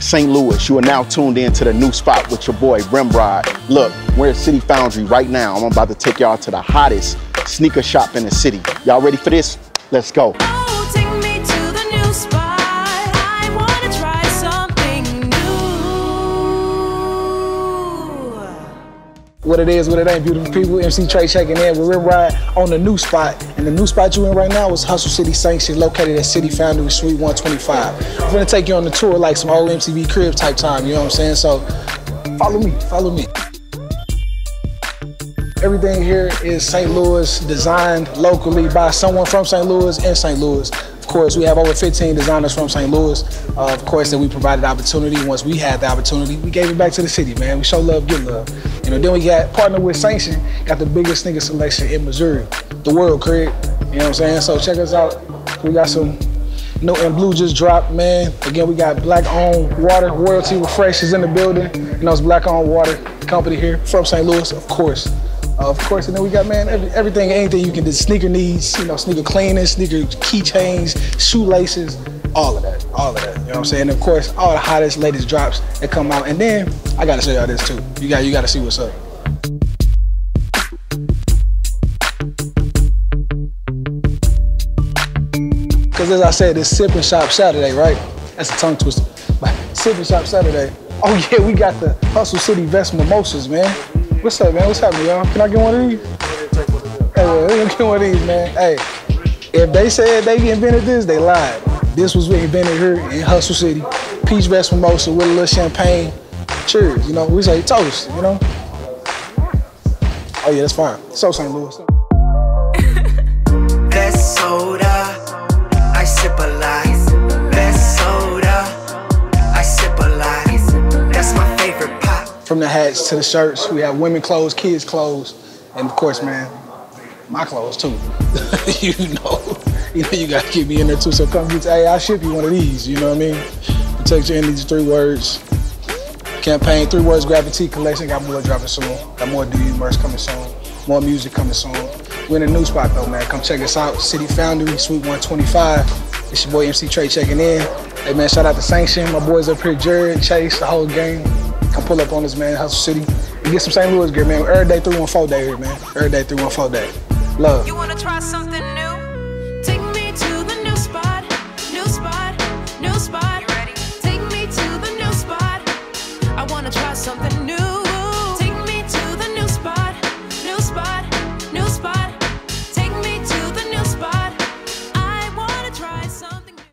St. Louis, you are now tuned in to the new spot with your boy Remrod. Look, we're at City Foundry right now. I'm about to take y'all to the hottest sneaker shop in the city. Y'all ready for this? Let's go. Oh, What it is, what it ain't, beautiful people. MC Trey checking in. We're right on the new spot. And the new spot you in right now is Hustle City Sanction, located at City Foundry Suite 125. I'm gonna take you on the tour like some old MTV crib type time, you know what I'm saying? So follow me, follow me. Everything here is St. Louis, designed locally by someone from St. Louis and St. Louis. Of course, we have over 15 designers from St. Louis. Uh, of course, that we provided opportunity. Once we had the opportunity, we gave it back to the city, man. We show love, give love. You know, then we got partnered with Sanction, got the biggest sneaker selection in Missouri, the world, Craig. You know what I'm saying? So check us out. We got some no and blue just dropped, man. Again, we got black owned water, royalty refreshes in the building. You know, it's black owned water company here from St. Louis, of course. Uh, of course, and then we got man every, everything, anything you can do. Sneaker needs, you know, sneaker cleaning, sneaker keychains, shoelaces, all of that, all of that. You know what I'm saying? And of course, all the hottest, latest drops that come out. And then I gotta show y'all this too. You got, you gotta see what's up. Because as I said, it's Sip and Shop Saturday, right? That's a tongue twister. But Shop Saturday. Oh yeah, we got the Hustle City Vess Mimosas, man. What's up, man? What's happening, y'all? Can I get one of these? Hey, me get one of these, man. Hey, if they said they invented this, they lied. This was we invented here in Hustle City. Peach Vess Mimosa with a little champagne. Cheers, you know, we say toast, you know? Oh yeah, that's fine. So St. Louis. Best soda, I sip a lot. Best soda, I sip a lot. That's my favorite pop. From the hats to the shirts, we have women clothes, kids clothes, and of course, man, my clothes too. you know, you know, you gotta get me in there too. So come get, hey, I'll ship you one of these. You know what I mean? Protect your these three words. Campaign, three words, gravity collection. Got more dropping soon. Got more DU merch coming soon. More music coming soon. We're in a new spot though, man. Come check us out. City Foundry, Suite 125. It's your boy MC Trey checking in. Hey man, shout out to Sanction. My boys up here, Jared, Chase, the whole gang. Come pull up on this man. Hustle City. And get some St. Louis gear, man. Every day 314 day here, man. Every day 314 day. Love. You wanna try something new?